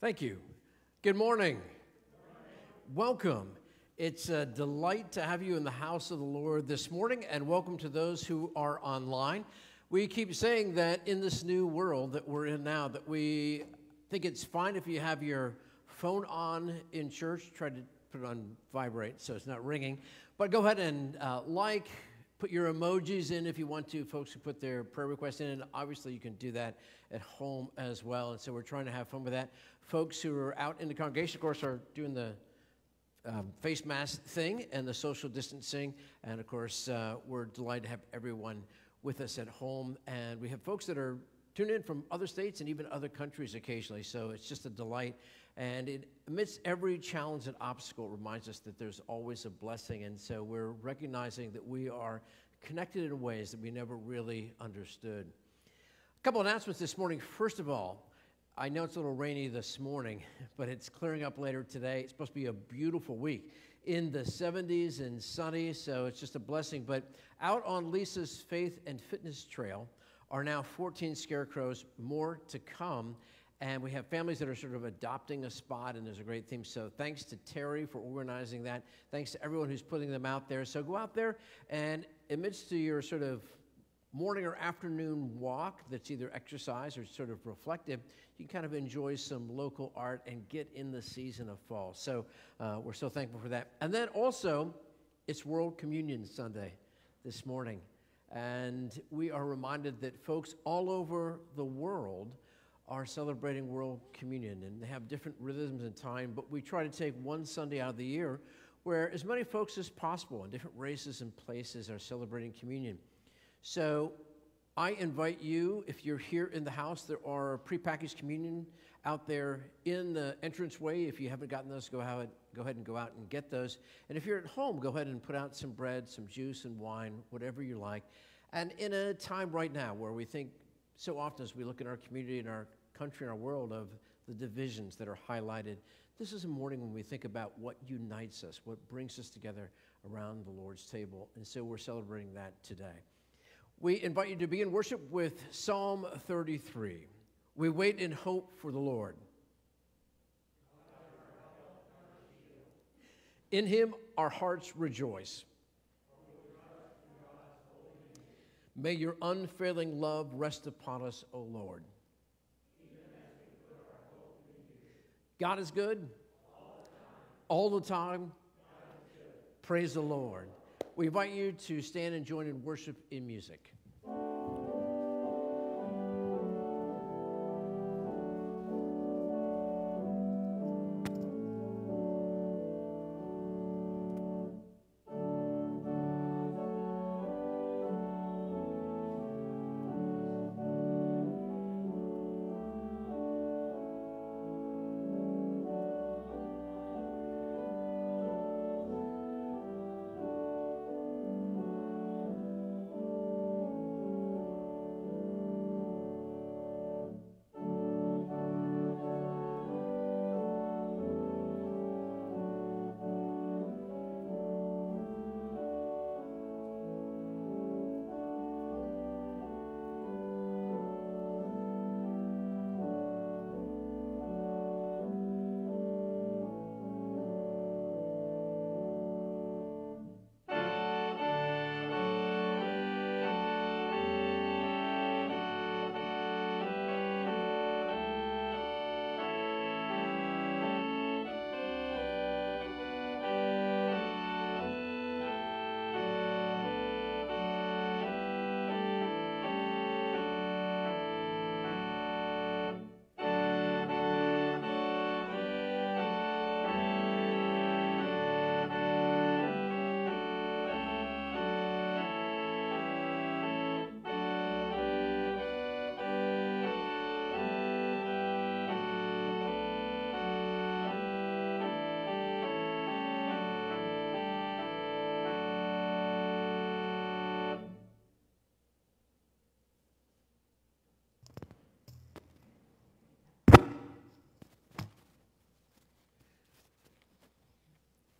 Thank you. Good morning. Welcome. It's a delight to have you in the house of the Lord this morning, and welcome to those who are online. We keep saying that in this new world that we're in now, that we think it's fine if you have your phone on in church. Try to put it on vibrate so it's not ringing. But go ahead and uh, like, put your emojis in if you want to. Folks who put their prayer requests in, and obviously you can do that at home as well. And so we're trying to have fun with that. Folks who are out in the congregation, of course, are doing the um, face mask thing and the social distancing. And of course, uh, we're delighted to have everyone with us at home. And we have folks that are tuned in from other states and even other countries occasionally. So it's just a delight. And it, amidst every challenge and obstacle, it reminds us that there's always a blessing. And so we're recognizing that we are connected in ways that we never really understood. A couple announcements this morning. First of all, I know it's a little rainy this morning, but it's clearing up later today. It's supposed to be a beautiful week in the 70s and sunny, so it's just a blessing. But out on Lisa's Faith and Fitness Trail are now 14 scarecrows, more to come. And we have families that are sort of adopting a spot, and there's a great theme. So thanks to Terry for organizing that. Thanks to everyone who's putting them out there. So go out there, and amidst your sort of morning or afternoon walk that's either exercise or sort of reflective, you can kind of enjoy some local art and get in the season of fall. So uh, we're so thankful for that. And then also, it's World Communion Sunday this morning. And we are reminded that folks all over the world are celebrating World Communion. And they have different rhythms and time, but we try to take one Sunday out of the year where as many folks as possible in different races and places are celebrating communion. So I invite you, if you're here in the house, there are prepackaged communion out there in the entranceway. If you haven't gotten those, go ahead, go ahead and go out and get those. And if you're at home, go ahead and put out some bread, some juice, and wine, whatever you like. And in a time right now where we think so often as we look in our community and our country and our world of the divisions that are highlighted, this is a morning when we think about what unites us, what brings us together around the Lord's table. And so we're celebrating that today. We invite you to begin worship with Psalm 33. We wait in hope for the Lord. In him our hearts rejoice. May your unfailing love rest upon us, O Lord. God is good all the time. Praise the Lord. We invite you to stand and join in worship in music.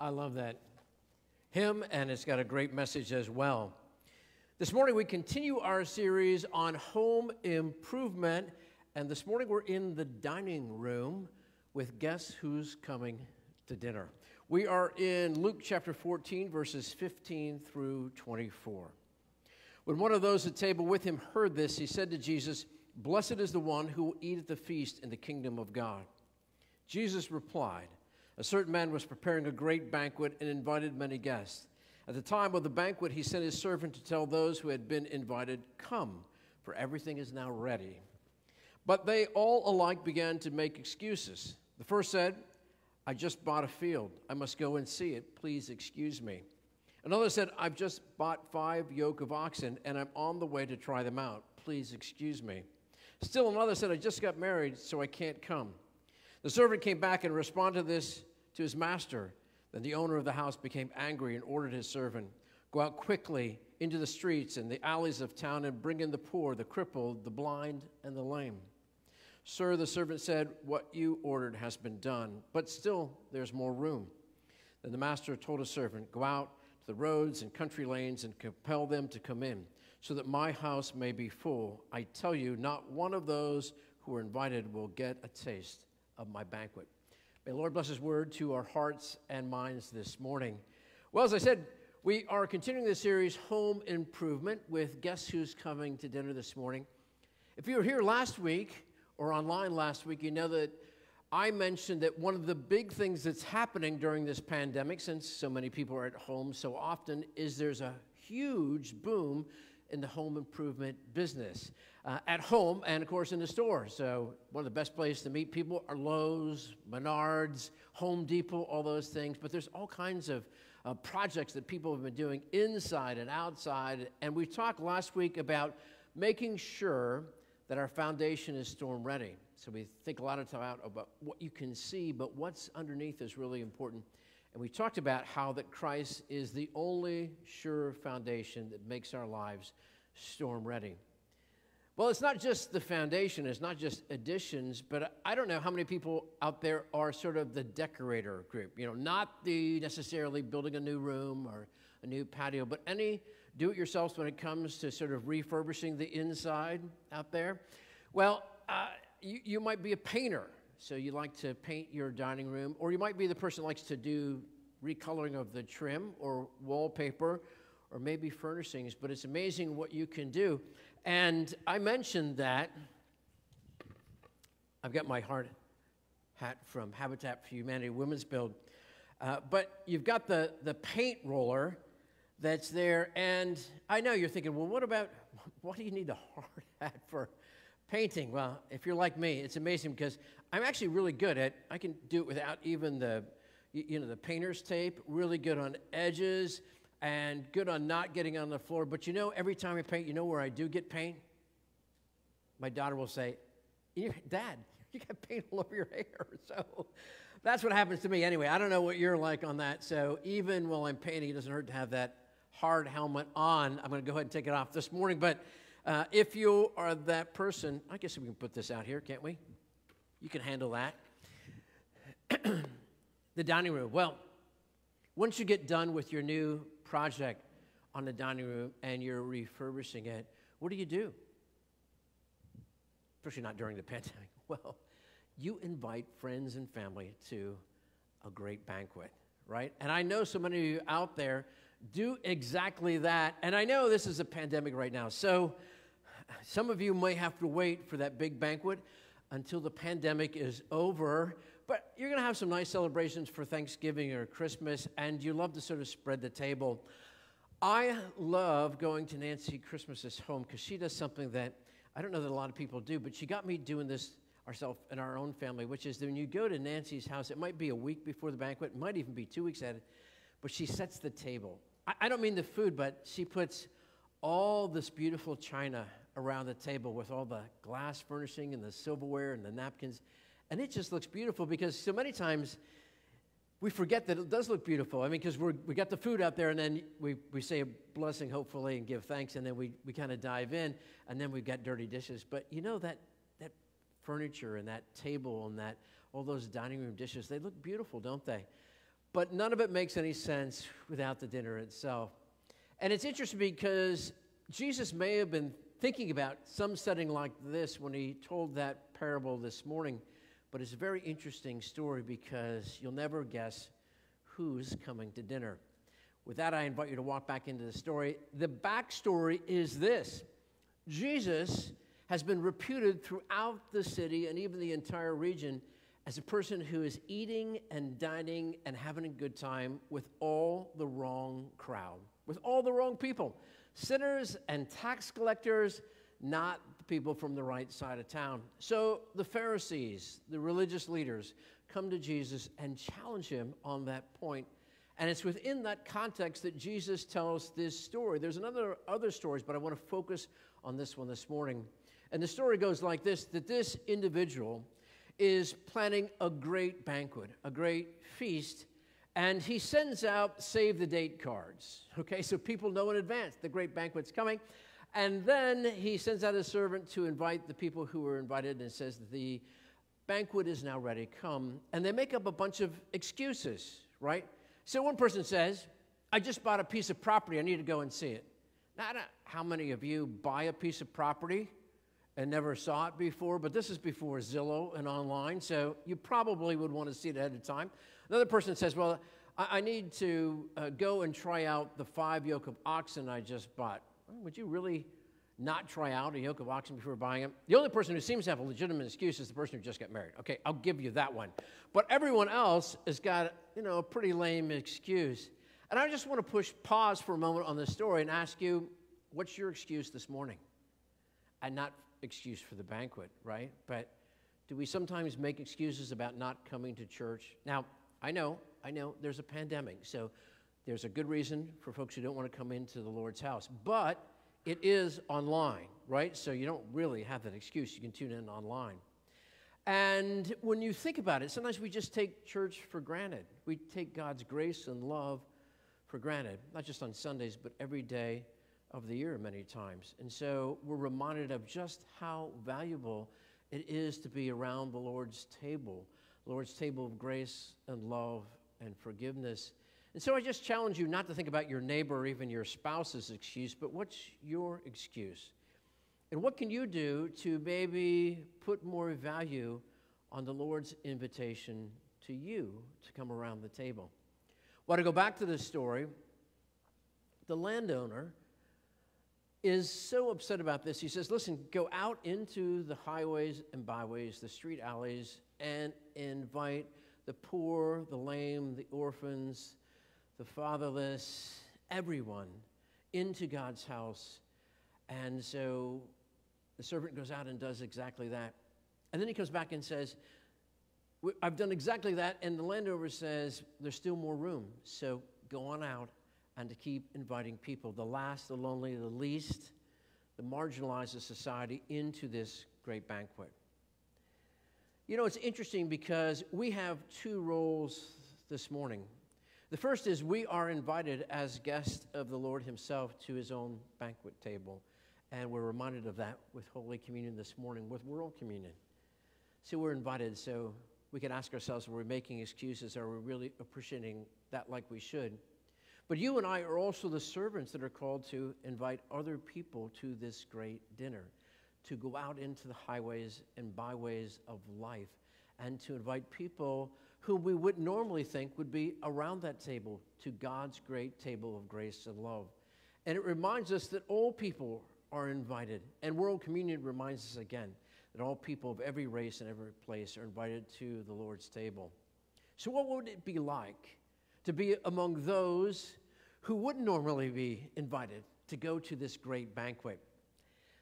I love that hymn, and it's got a great message as well. This morning, we continue our series on home improvement, and this morning we're in the dining room with Guess Who's Coming to Dinner. We are in Luke chapter 14, verses 15 through 24. When one of those at table with him heard this, he said to Jesus, Blessed is the one who will eat at the feast in the kingdom of God. Jesus replied, A certain man was preparing a great banquet and invited many guests. At the time of the banquet, he sent his servant to tell those who had been invited, Come, for everything is now ready. But they all alike began to make excuses. The first said, I just bought a field. I must go and see it. Please excuse me. Another said, I've just bought five yoke of oxen and I'm on the way to try them out. Please excuse me. Still another said, I just got married, so I can't come. The servant came back and responded to this to his master. Then the owner of the house became angry and ordered his servant, Go out quickly into the streets and the alleys of town and bring in the poor, the crippled, the blind, and the lame. Sir, the servant said, What you ordered has been done, but still there's more room. Then the master told his servant, Go out to the roads and country lanes and compel them to come in, so that my house may be full. I tell you, not one of those who are invited will get a taste of my banquet. May the Lord bless his word to our hearts and minds this morning. Well, as I said, we are continuing the series Home Improvement with Guess Who's Coming to Dinner this morning. If you were here last week or online last week, you know that I mentioned that one of the big things that's happening during this pandemic, since so many people are at home so often, is there's a huge boom in the home improvement business uh, at home and, of course, in the store. So, one of the best places to meet people are Lowe's, Menards, Home Depot, all those things. But there's all kinds of uh, projects that people have been doing inside and outside. And we talked last week about making sure that our foundation is storm ready. So, we think a lot of time about what you can see, but what's underneath is really important. And we talked about how that Christ is the only sure foundation that makes our lives storm ready. Well, it's not just the foundation, it's not just additions, but I don't know how many people out there are sort of the decorator group. You know, not the necessarily building a new room or a new patio, but any do it yourselves when it comes to sort of refurbishing the inside out there. Well, uh, you, you might be a painter so you like to paint your dining room, or you might be the person likes to do recoloring of the trim or wallpaper or maybe furnishings, but it's amazing what you can do. And I mentioned that I've got my hard hat from Habitat for Humanity Women's Build, uh, but you've got the, the paint roller that's there, and I know you're thinking, well, what about, what do you need a hard hat for? Painting well if you're like me it's amazing because I'm actually really good at, I can do it without even the, you know, the painter's tape, really good on edges and good on not getting on the floor. But you know, every time I paint, you know where I do get paint? My daughter will say, Dad, you got paint all over your hair. So that's what happens to me anyway. I don't know what you're like on that. So even while I'm painting, it doesn't hurt to have that hard helmet on. I'm going to go ahead and take it off this morning. But uh, if you are that person, I guess we can put this out here, can't we? You can handle that. the dining room. Well, once you get done with your new project on the dining room and you're refurbishing it, what do you do? Especially not during the pandemic. Well, you invite friends and family to a great banquet, right? And I know so many of you out there do exactly that. And I know this is a pandemic right now. So some of you may have to wait for that big banquet until the pandemic is over. But you're going to have some nice celebrations for Thanksgiving or Christmas, and you love to sort of spread the table. I love going to Nancy Christmas's home because she does something that I don't know that a lot of people do, but she got me doing this ourselves in our own family, which is that when you go to Nancy's house, it might be a week before the banquet, it might even be two weeks at it, but she sets the table. I, I don't mean the food, but she puts all this beautiful china around the table with all the glass furnishing and the silverware and the napkins. And it just looks beautiful because so many times we forget that it does look beautiful. I mean, because we got the food out there and then we, we say a blessing, hopefully, and give thanks, and then we, we kind of dive in, and then we've got dirty dishes. But you know, that, that furniture and that table and that all those dining room dishes, they look beautiful, don't they? But none of it makes any sense without the dinner itself. And it's interesting because Jesus may have been thinking about some setting like this when he told that parable this morning. But it's a very interesting story because you'll never guess who's coming to dinner. With that, I invite you to walk back into the story. The backstory is this Jesus has been reputed throughout the city and even the entire region as a person who is eating and dining and having a good time with all the wrong crowd, with all the wrong people sinners and tax collectors, not people from the right side of town. So the Pharisees, the religious leaders, come to Jesus and challenge him on that point. And it's within that context that Jesus tells this story. There's another other stories, but I want to focus on this one this morning. And the story goes like this that this individual is planning a great banquet, a great feast, and he sends out save the date cards. Okay, so people know in advance the great banquet's coming. And then he sends out a servant to invite the people who were invited and says, The banquet is now ready, come. And they make up a bunch of excuses, right? So one person says, I just bought a piece of property, I need to go and see it. Now, how many of you buy a piece of property and never saw it before, but this is before Zillow and online, so you probably would want to see it ahead of time. Another person says, Well, I, I need to uh, go and try out the five yoke of oxen I just bought. Would you really not try out a yoke of oxen before buying it? The only person who seems to have a legitimate excuse is the person who just got married. Okay, I'll give you that one. But everyone else has got, you know, a pretty lame excuse. And I just want to push pause for a moment on this story and ask you, what's your excuse this morning? And not excuse for the banquet, right? But do we sometimes make excuses about not coming to church? Now, I know, I know there's a pandemic, so there's a good reason for folks who don't want to come into the Lord's house. But it is online, right? So you don't really have that excuse. You can tune in online. And when you think about it, sometimes we just take church for granted. We take God's grace and love for granted, not just on Sundays, but every day of the year many times. And so we're reminded of just how valuable it is to be around the Lord's table, Lord's table of grace and love and forgiveness. And so I just challenge you not to think about your neighbor or even your spouse's excuse, but what's your excuse? And what can you do to maybe put more value on the Lord's invitation to you to come around the table? Well, to go back to this story, the landowner is so upset about this. He says, Listen, go out into the highways and byways, the street alleys, and invite the poor, the lame, the orphans, the fatherless, everyone into God's house. And so the servant goes out and does exactly that. And then he comes back and says, I've done exactly that. And the landowner says, There's still more room. So go on out and to keep inviting people, the last, the lonely, the least, the marginalized of society, into this great banquet. You know, it's interesting because we have two roles this morning. The first is we are invited as guests of the Lord Himself to His own banquet table. And we're reminded of that with Holy Communion this morning, with World Communion. So we're invited, so we can ask ourselves are we making excuses? Are we really appreciating that like we should? But you and I are also the servants that are called to invite other people to this great dinner, to go out into the highways and byways of life, and to invite people whom we would normally think would be around that table to God's great table of grace and love. And it reminds us that all people are invited. And World Communion reminds us again that all people of every race and every place are invited to the Lord's table. So, what would it be like to be among those who wouldn't normally be invited to go to this great banquet.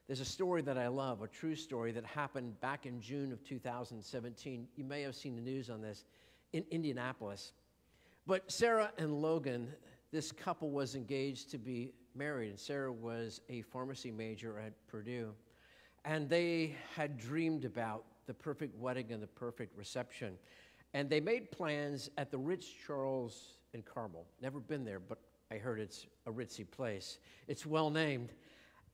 There's a story that I love, a true story that happened back in June of 2017. You may have seen the news on this in Indianapolis. But Sarah and Logan, this couple was engaged to be married, and Sarah was a pharmacy major at Purdue. And they had dreamed about the perfect wedding and the perfect reception. And they made plans at the Ritz Charles in Carmel. Never been there, but I heard it's a ritzy place. It's well named.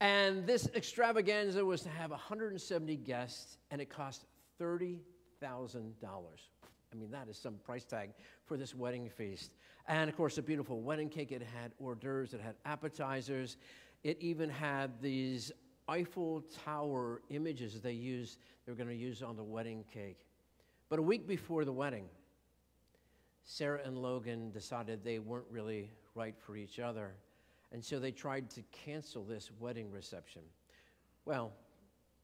And this extravaganza was to have 170 guests, and it cost $30,000. I mean, that is some price tag for this wedding feast. And of course, a beautiful wedding cake. It had hors d'oeuvres, it had appetizers, it even had these Eiffel Tower images they used, they were going to use on the wedding cake. But a week before the wedding, Sarah and Logan decided they weren't really right for each other. And so they tried to cancel this wedding reception. Well,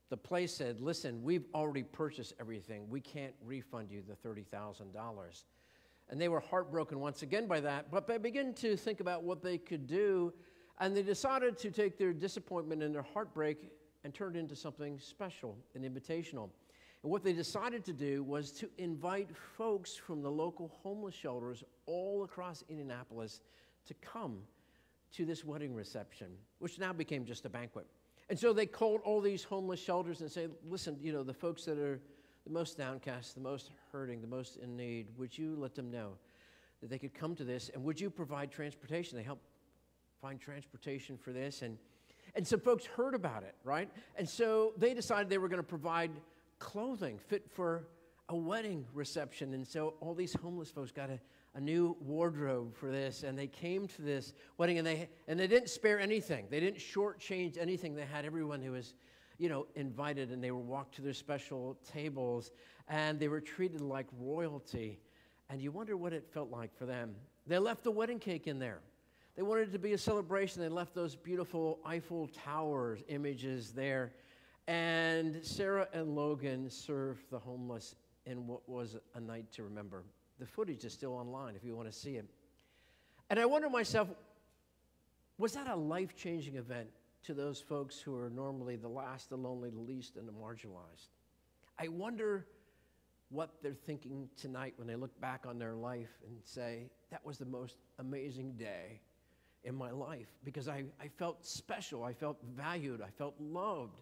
the place said, Listen, we've already purchased everything. We can't refund you the $30,000. And they were heartbroken once again by that, but they began to think about what they could do, and they decided to take their disappointment and their heartbreak and turn it into something special and invitational. And what they decided to do was to invite folks from the local homeless shelters all across Indianapolis to come to this wedding reception, which now became just a banquet. And so they called all these homeless shelters and said, listen, you know, the folks that are the most downcast, the most hurting, the most in need, would you let them know that they could come to this? And would you provide transportation? They helped find transportation for this. And, and some folks heard about it, right? And so they decided they were going to provide clothing fit for a wedding reception. And so all these homeless folks got a, a new wardrobe for this. And they came to this wedding and they, and they didn't spare anything. They didn't shortchange anything. They had everyone who was you know, invited and they were walked to their special tables and they were treated like royalty. And you wonder what it felt like for them. They left the wedding cake in there. They wanted it to be a celebration. They left those beautiful Eiffel Towers images there. And Sarah and Logan served the homeless in what was a night to remember. The footage is still online if you want to see it. And I wonder myself, was that a life changing event to those folks who are normally the last, the lonely, the least, and the marginalized. I wonder what they're thinking tonight when they look back on their life and say, that was the most amazing day in my life because I, I felt special, I felt valued, I felt loved.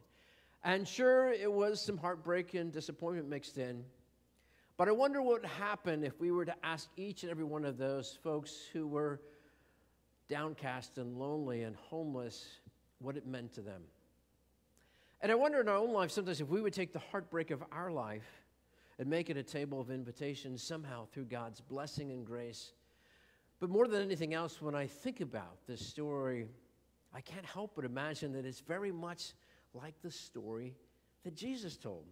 And sure, it was some heartbreak and disappointment mixed in. But I wonder what would happen if we were to ask each and every one of those folks who were downcast and lonely and homeless what it meant to them. And I wonder in our own life sometimes if we would take the heartbreak of our life and make it a table of invitations somehow through God's blessing and grace. But more than anything else, when I think about this story, I can't help but imagine that it's very much like the story that Jesus told.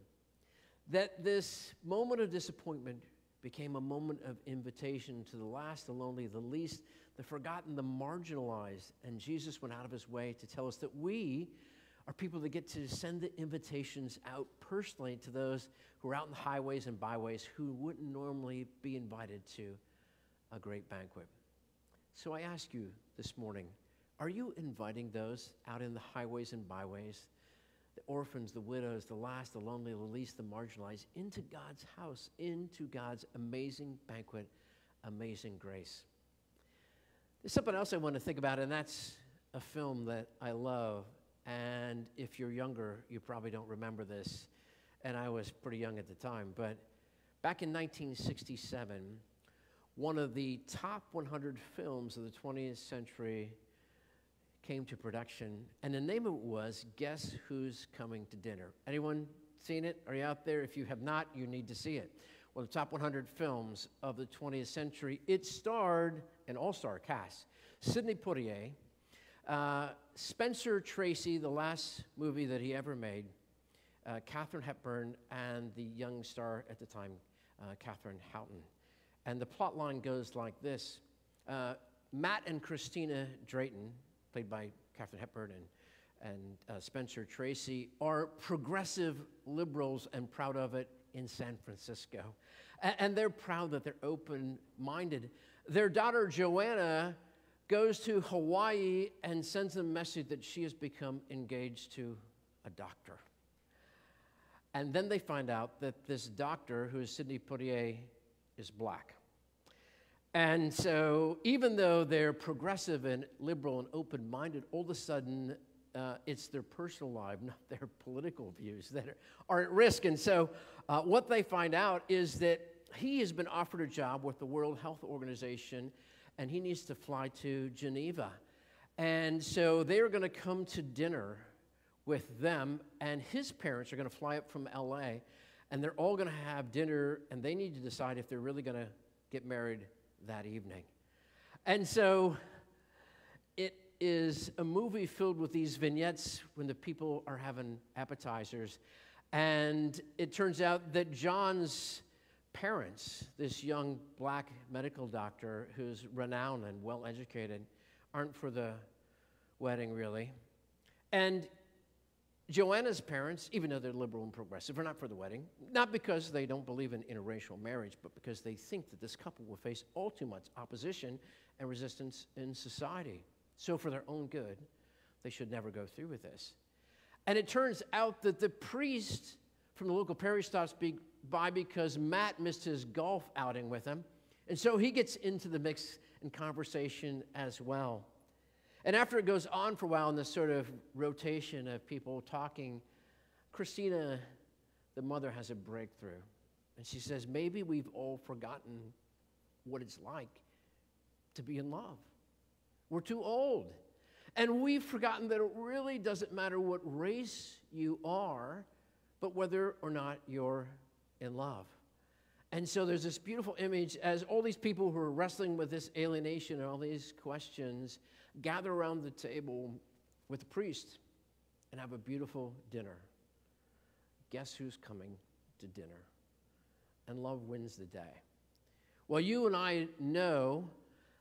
That this moment of disappointment became a moment of invitation to the last, the lonely, the least, the forgotten, the marginalized. And Jesus went out of his way to tell us that we are people that get to send the invitations out personally to those who are out in the highways and byways who wouldn't normally be invited to a great banquet. So I ask you this morning are you inviting those out in the highways and byways, the orphans, the widows, the last, the lonely, the least, the marginalized, into God's house, into God's amazing banquet, amazing grace? There's something else I want to think about, and that's a film that I love. And if you're younger, you probably don't remember this. And I was pretty young at the time. But back in 1967, one of the top 100 films of the 20th century came to production. And the name of it was Guess Who's Coming to Dinner? Anyone seen it? Are you out there? If you have not, you need to see it one of the top 100 films of the 20th century. It starred an all star cast Sidney Poitier, uh, Spencer Tracy, the last movie that he ever made, uh, Hepburn, and the young star at the time, uh, Houghton. And the plot line goes like this uh, Matt and Christina Drayton, played by Katharine Hepburn and, and uh, Spencer Tracy, are progressive liberals and proud of it in San Francisco. And they're proud that they're open minded. Their daughter, Joanna, goes to Hawaii and sends them a message that she has become engaged to a doctor. And then they find out that this doctor, who is Sidney Poitier, is black. And so, even though they're progressive and liberal and open minded, all of a sudden uh, it's their personal life, not their political views that are, are at risk. And so, uh, what they find out is that he has been offered a job with the World Health Organization, and he needs to fly to Geneva. And so, they're going to come to dinner with them, and his parents are going to fly up from LA, and they're all going to have dinner, and they need to decide if they're really going to get married that evening. And so, it is a movie filled with these vignettes when the people are having appetizers. And it turns out that John's parents, this young black medical doctor who's renowned and well educated, aren't for the wedding really. And Joanna's parents, even though they're liberal and progressive, are not for the wedding, not because they don't believe in interracial marriage, but because they think that this couple will face all too much opposition and resistance in society. So, for their own good, they should never go through with this. And it turns out that the priest from the local parish stops by because Matt missed his golf outing with him. And so he gets into the mix and conversation as well. And after it goes on for a while in this sort of rotation of people talking, Christina, the mother, has a breakthrough. And she says, Maybe we've all forgotten what it's like to be in love. We're too old. And we've forgotten that it really doesn't matter what race you are, but whether or not you're in love. And so there's this beautiful image as all these people who are wrestling with this alienation and all these questions gather around the table with the priest and have a beautiful dinner. Guess who's coming to dinner? And love wins the day. Well, you and I know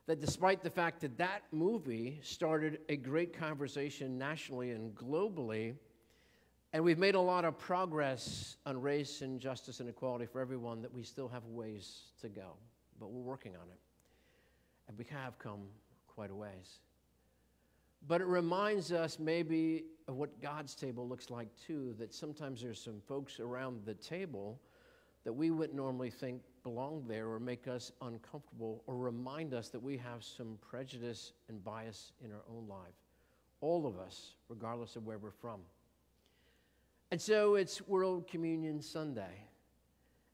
that despite the fact that that movie started a great conversation nationally and globally, and we've made a lot of progress on race and justice and equality for everyone, that we still have ways to go. But we're working on it. And we have come quite a ways. But it reminds us maybe of what God's table looks like too, that sometimes there's some folks around the table that we wouldn't normally think belong there or make us uncomfortable or remind us that we have some prejudice and bias in our own life. All of us, regardless of where we're from. And so it's World Communion Sunday.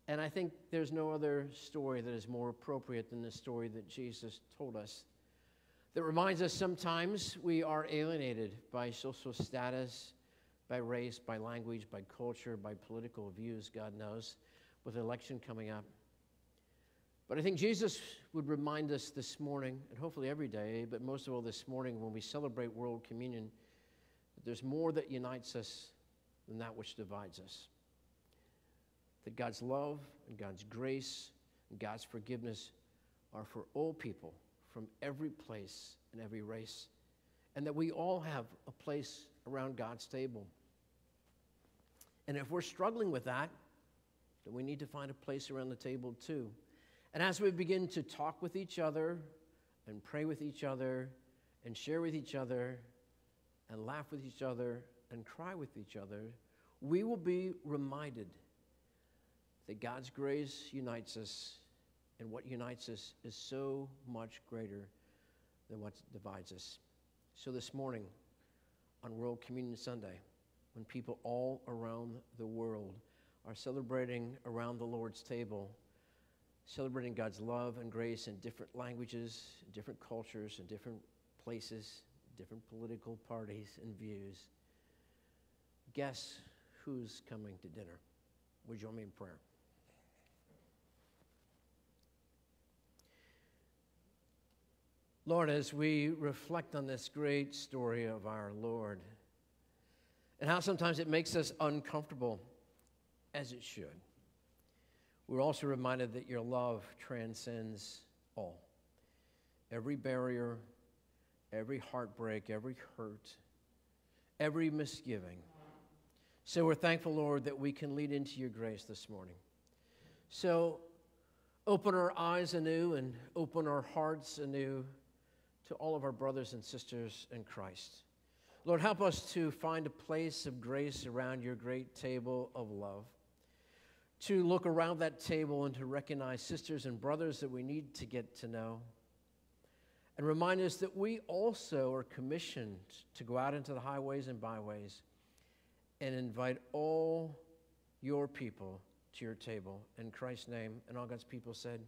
And I think there's no other story that is more appropriate than the story that Jesus told us that reminds us sometimes we are alienated by social status, by race, by language, by culture, by political views, God knows, with election coming up. But I think Jesus would remind us this morning, and hopefully every day, but most of all this morning when we celebrate World Communion, that there's more that unites us than that which divides us. That God's love and God's grace and God's forgiveness are for all people from every place and every race, and that we all have a place around God's table. And if we're struggling with that, then we need to find a place around the table too. And as we begin to talk with each other and pray with each other and share with each other and laugh with each other and cry with each other, we will be reminded that God's grace unites us and what unites us is so much greater than what divides us. So, this morning on World Communion Sunday, when people all around the world are celebrating around the Lord's table, celebrating God's love and grace in different languages, different cultures, and different places, different political parties and views, guess who's coming to dinner? Would you join me in prayer? Lord, as we reflect on this great story of our Lord and how sometimes it makes us uncomfortable, as it should, we're also reminded that your love transcends all. Every barrier, every heartbreak, every hurt, every misgiving. So we're thankful, Lord, that we can lead into your grace this morning. So open our eyes anew and open our hearts anew to all of our brothers and sisters in Christ. Lord, help us to find a place of grace around your great table of love, to look around that table and to recognize sisters and brothers that we need to get to know, and remind us that we also are commissioned to go out into the highways and byways and invite all your people to your table. In Christ's name, and all God's people said,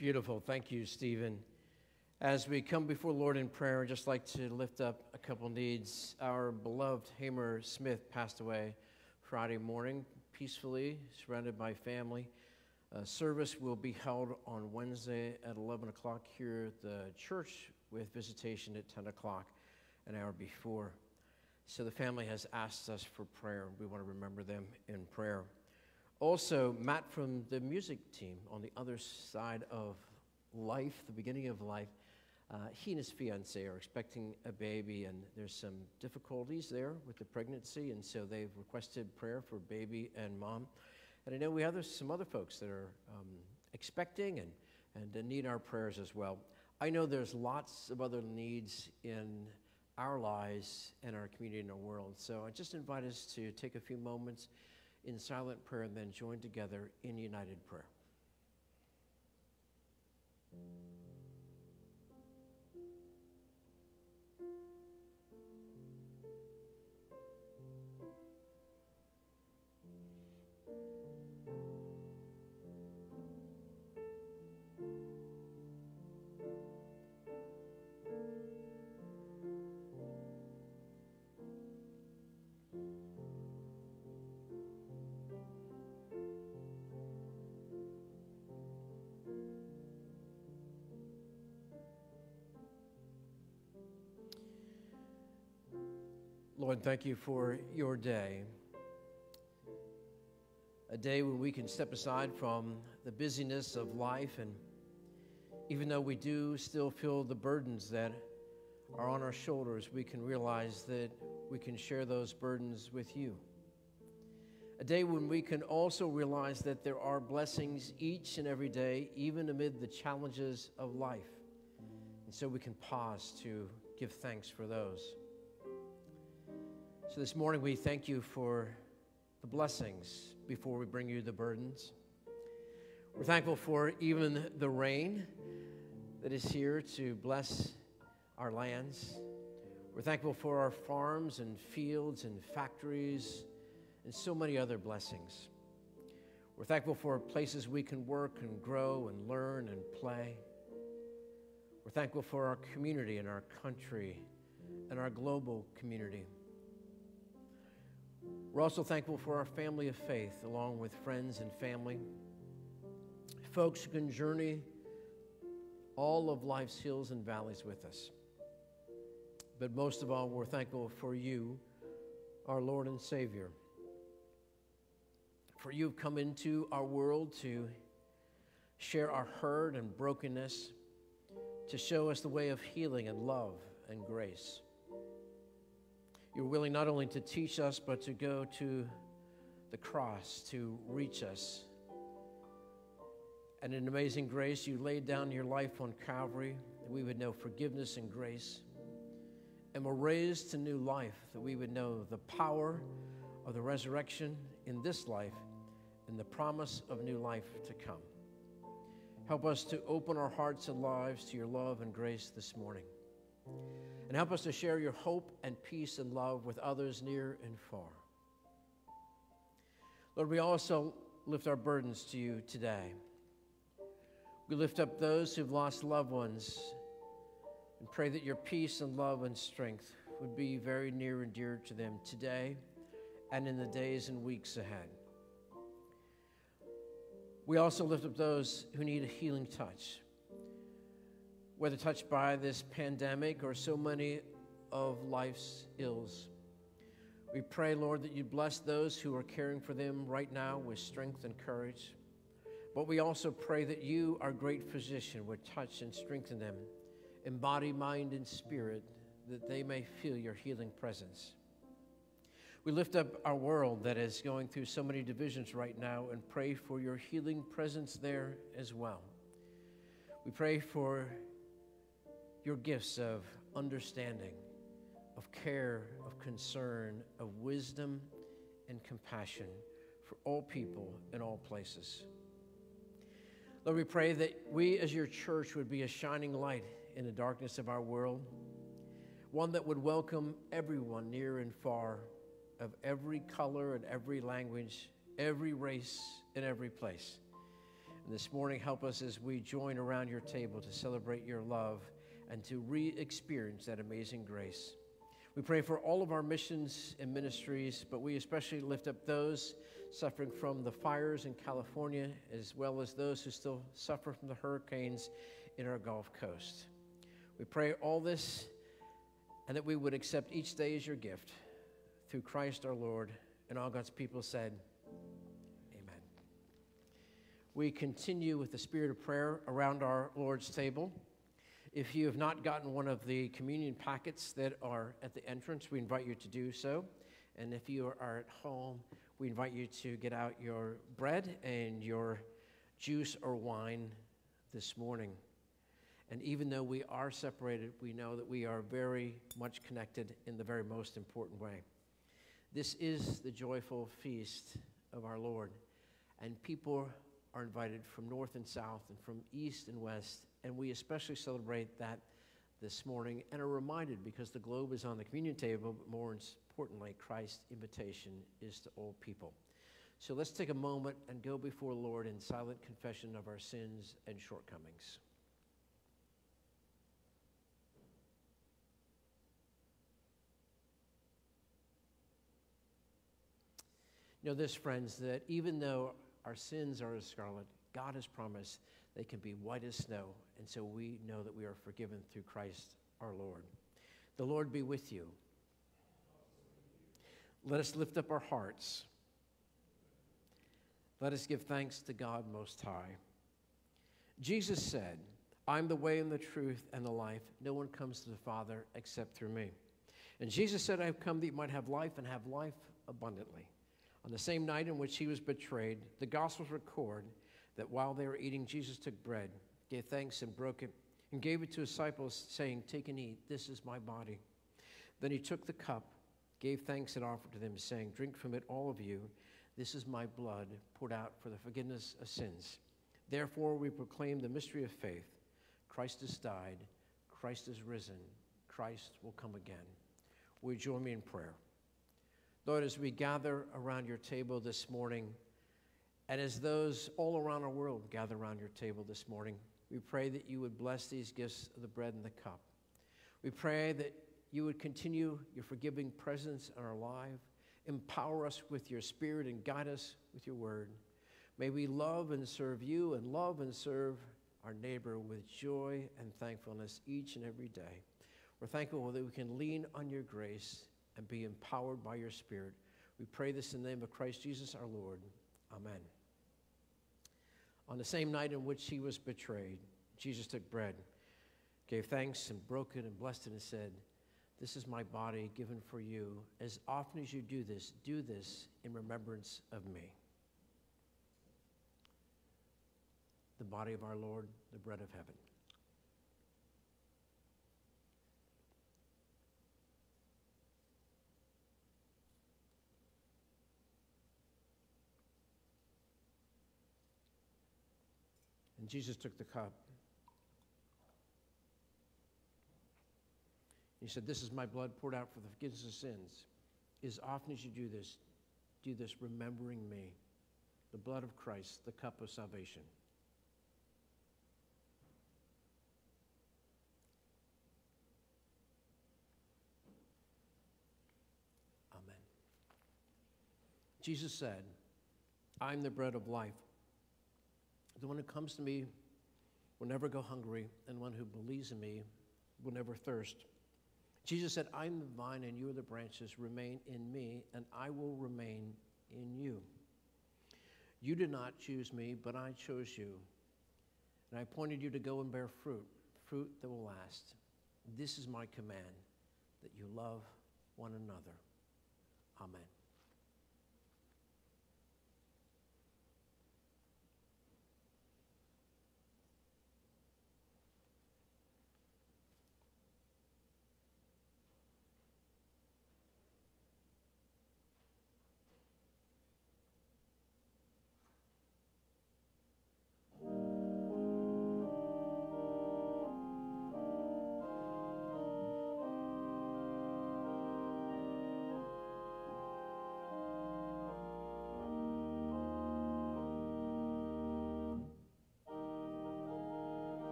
Beautiful. Thank you, Stephen. As we come before Lord in prayer, I'd just like to lift up a couple needs. Our beloved Hamer Smith passed away Friday morning, peacefully, surrounded by family. Uh, service will be held on Wednesday at 11 o'clock here at the church with visitation at 10 o'clock, an hour before. So the family has asked us for prayer. We want to remember them in prayer. Also, Matt from the music team on the other side of life, the beginning of life, uh, he and his fiancee are expecting a baby, and there's some difficulties there with the pregnancy, and so they've requested prayer for baby and mom. And I know we have some other folks that are um, expecting and, and need our prayers as well. I know there's lots of other needs in our lives and our community and our world. So I just invite us to take a few moments in silent prayer and then join together in united prayer. Lord, thank you for your day. A day when we can step aside from the busyness of life, and even though we do still feel the burdens that are on our shoulders, we can realize that we can share those burdens with you. A day when we can also realize that there are blessings each and every day, even amid the challenges of life. And so we can pause to give thanks for those. So this morning we thank you for the blessings before we bring you the burdens. We're thankful for even the rain that is here to bless our lands. We're thankful for our farms and fields and factories and so many other blessings. We're thankful for places we can work and grow and learn and play. We're thankful for our community and our country and our global community. We're also thankful for our family of faith, along with friends and family, folks who can journey all of life's hills and valleys with us. But most of all, we're thankful for you, our Lord and Savior. For you've come into our world to share our hurt and brokenness, to show us the way of healing and love and grace. You're willing not only to teach us, but to go to the cross to reach us. And in amazing grace, you laid down your life on Calvary that we would know forgiveness and grace. And were raised to new life that we would know the power of the resurrection in this life and the promise of new life to come. Help us to open our hearts and lives to your love and grace this morning and help us to share your hope and peace and love with others near and far. Lord, we also lift our burdens to you today. We lift up those who've lost loved ones and pray that your peace and love and strength would be very near and dear to them today and in the days and weeks ahead. We also lift up those who need a healing touch whether touched by this pandemic or so many of life's ills. We pray, Lord, that you bless those who are caring for them right now with strength and courage. But we also pray that you, our great physician, would touch and strengthen them in body, mind, and spirit, that they may feel your healing presence. We lift up our world that is going through so many divisions right now and pray for your healing presence there as well. We pray for your gifts of understanding, of care, of concern, of wisdom, and compassion for all people in all places. Lord, we pray that we as your church would be a shining light in the darkness of our world, one that would welcome everyone near and far, of every color and every language, every race and every place. And this morning, help us as we join around your table to celebrate your love and to re experience that amazing grace. We pray for all of our missions and ministries, but we especially lift up those suffering from the fires in California, as well as those who still suffer from the hurricanes in our Gulf Coast. We pray all this and that we would accept each day as your gift through Christ our Lord. And all God's people said, Amen. We continue with the spirit of prayer around our Lord's table. If you have not gotten one of the communion packets that are at the entrance, we invite you to do so. And if you are at home, we invite you to get out your bread and your juice or wine this morning. And even though we are separated, we know that we are very much connected in the very most important way. This is the joyful feast of our Lord, and people are invited from north and south and from east and west, and we especially celebrate that this morning and are reminded because the globe is on the communion table, but more importantly, Christ's invitation is to all people. So let's take a moment and go before Lord in silent confession of our sins and shortcomings. Know this, friends, that even though our sins are as scarlet, God has promised they can be white as snow. And so we know that we are forgiven through Christ our Lord. The Lord be with you. Let us lift up our hearts. Let us give thanks to God Most High. Jesus said, I'm the way and the truth and the life. No one comes to the Father except through me. And Jesus said, I've come that you might have life and have life abundantly. On the same night in which he was betrayed, the Gospels record that while they were eating, Jesus took bread, gave thanks, and broke it, and gave it to his disciples, saying, Take and eat, this is my body. Then he took the cup, gave thanks, and offered to them, saying, Drink from it, all of you. This is my blood poured out for the forgiveness of sins. Therefore, we proclaim the mystery of faith. Christ has died, Christ is risen, Christ will come again. Will you join me in prayer? Lord, as we gather around your table this morning, and as those all around our world gather around your table this morning, we pray that you would bless these gifts of the bread and the cup. We pray that you would continue your forgiving presence in our life, empower us with your spirit, and guide us with your word. May we love and serve you and love and serve our neighbor with joy and thankfulness each and every day. We're thankful that we can lean on your grace and be empowered by your Spirit. We pray this in the name of Christ Jesus our Lord. Amen. On the same night in which he was betrayed, Jesus took bread, gave thanks, and broke it, and blessed it, and said, This is my body given for you. As often as you do this, do this in remembrance of me. The body of our Lord, the bread of heaven. Jesus took the cup. He said, This is my blood poured out for the forgiveness of sins. As often as you do this, do this remembering me, the blood of Christ, the cup of salvation. Amen. Jesus said, I'm the bread of life. The one who comes to me will never go hungry, and one who believes in me will never thirst. Jesus said, I'm the vine and you are the branches. Remain in me, and I will remain in you. You did not choose me, but I chose you. And I appointed you to go and bear fruit, fruit that will last. This is my command that you love one another. Amen.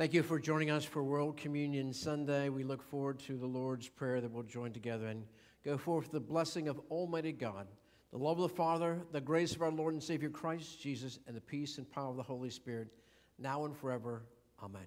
Thank you for joining us for World Communion Sunday. We look forward to the Lord's Prayer that we'll join together and go forth with the blessing of Almighty God, the love of the Father, the grace of our Lord and Savior Christ Jesus, and the peace and power of the Holy Spirit, now and forever. Amen.